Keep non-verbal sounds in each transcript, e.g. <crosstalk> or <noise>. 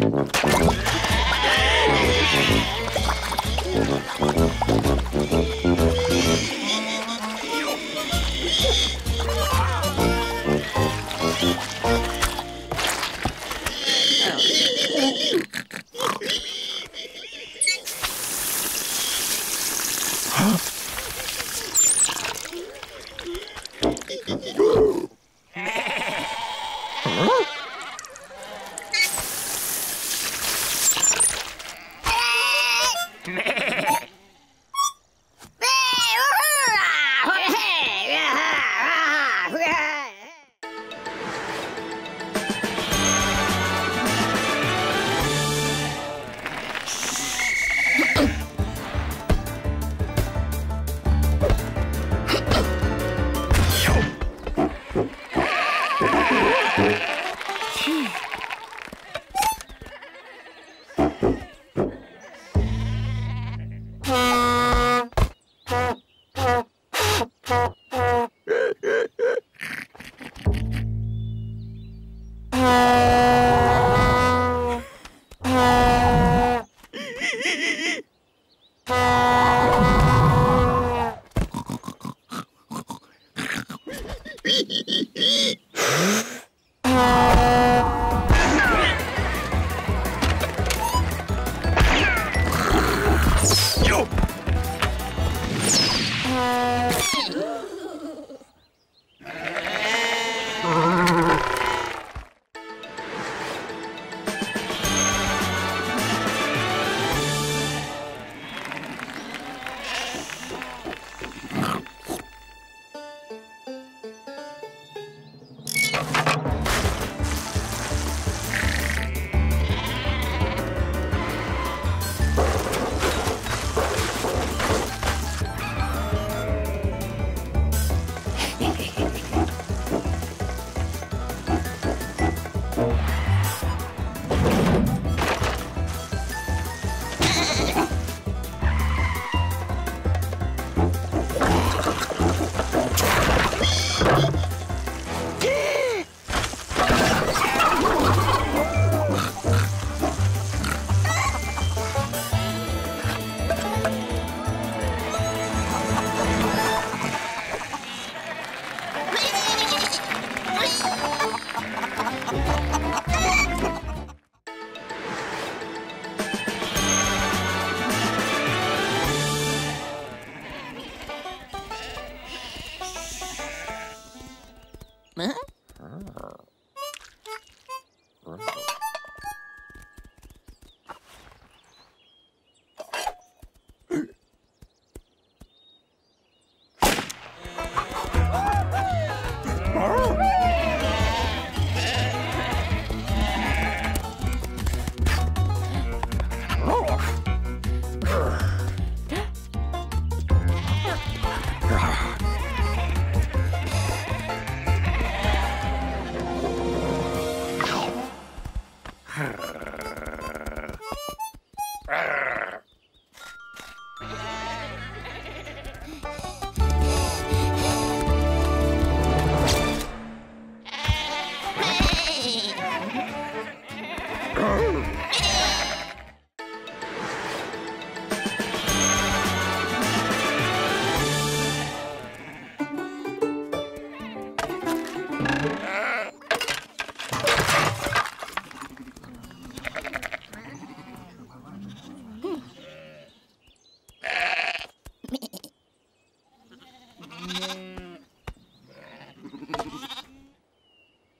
Oh, my God.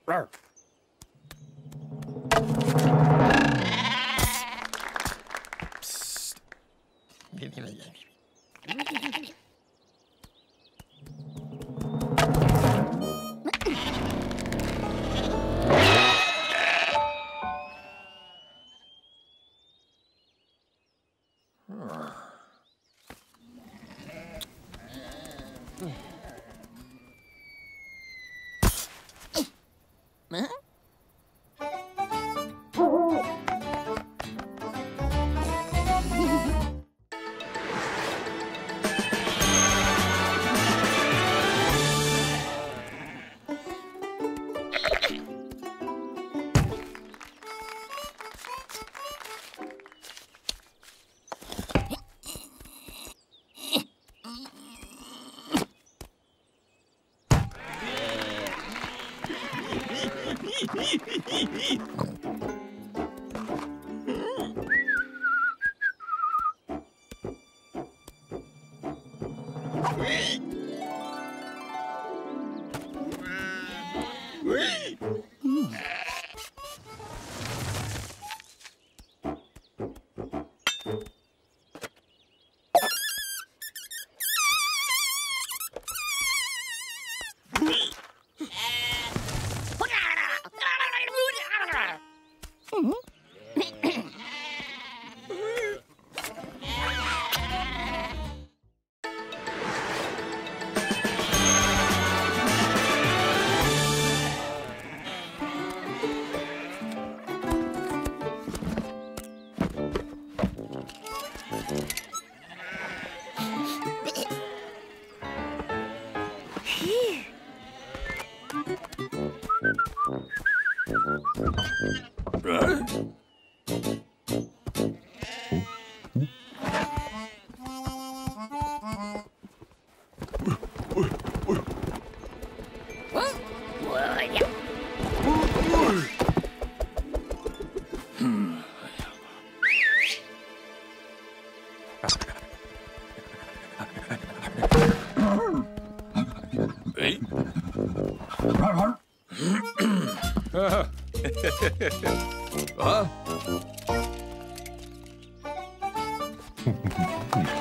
Rawr. Hum. Right? Gracias. <laughs>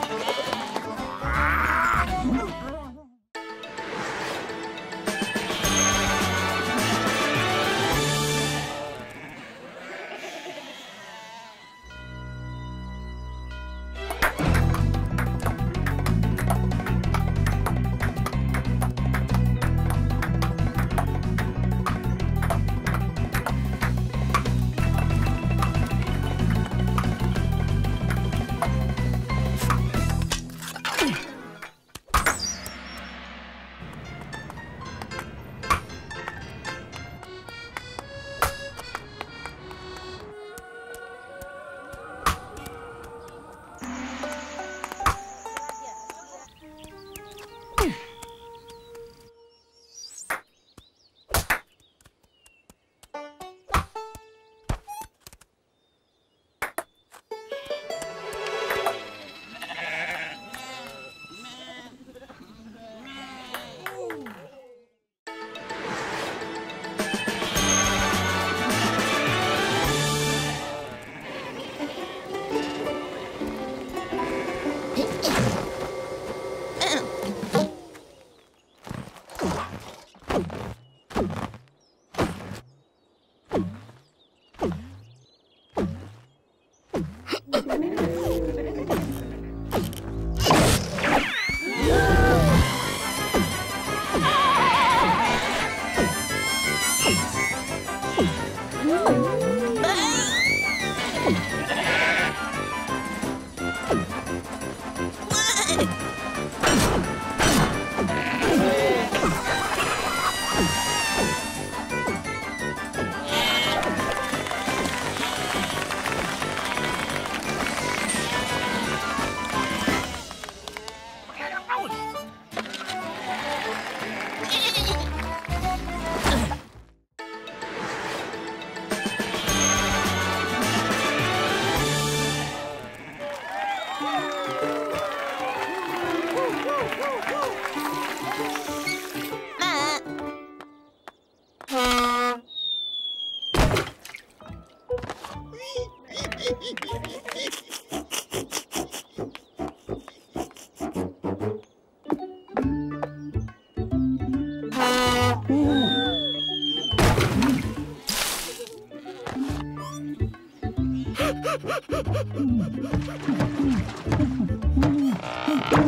Mm-hmm.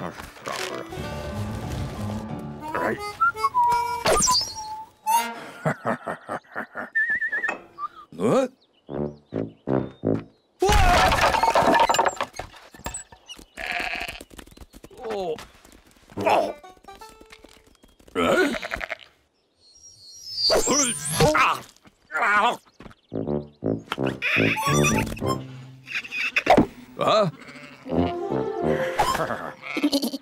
All right. <laughs> what? Oh. Huh? <laughs> <laughs> Hehehehe <laughs>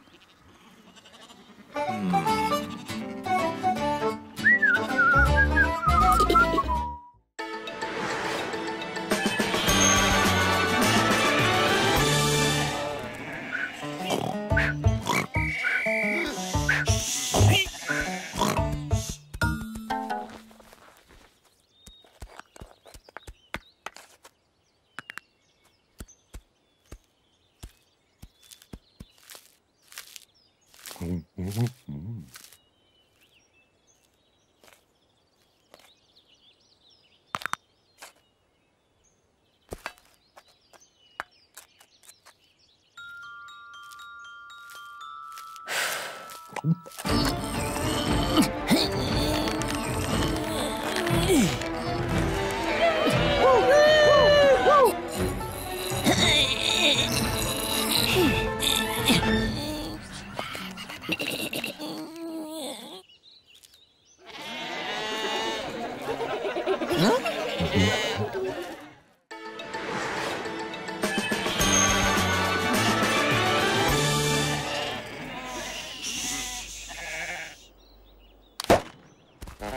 Bye.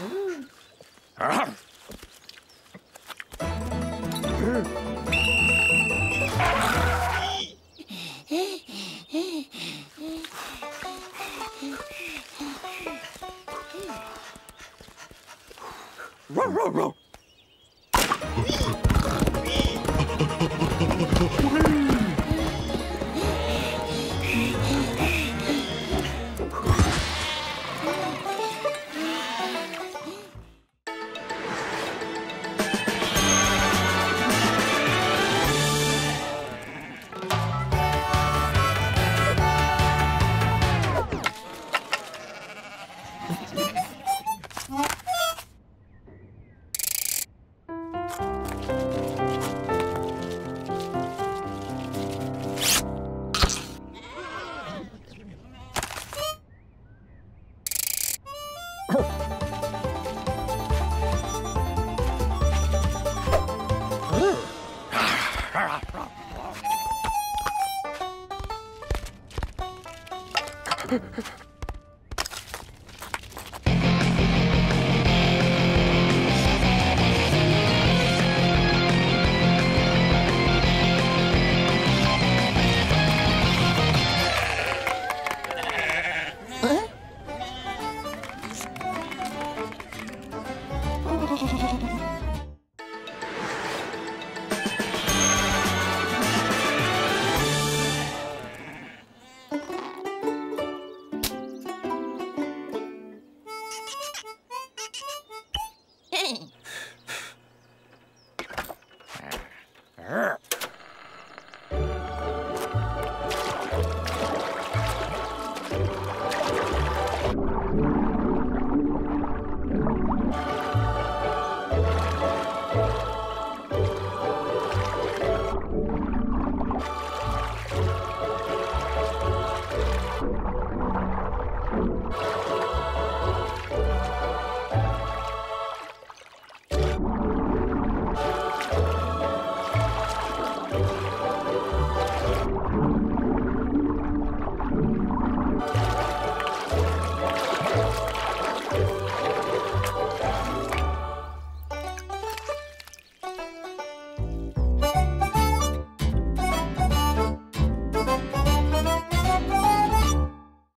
Row,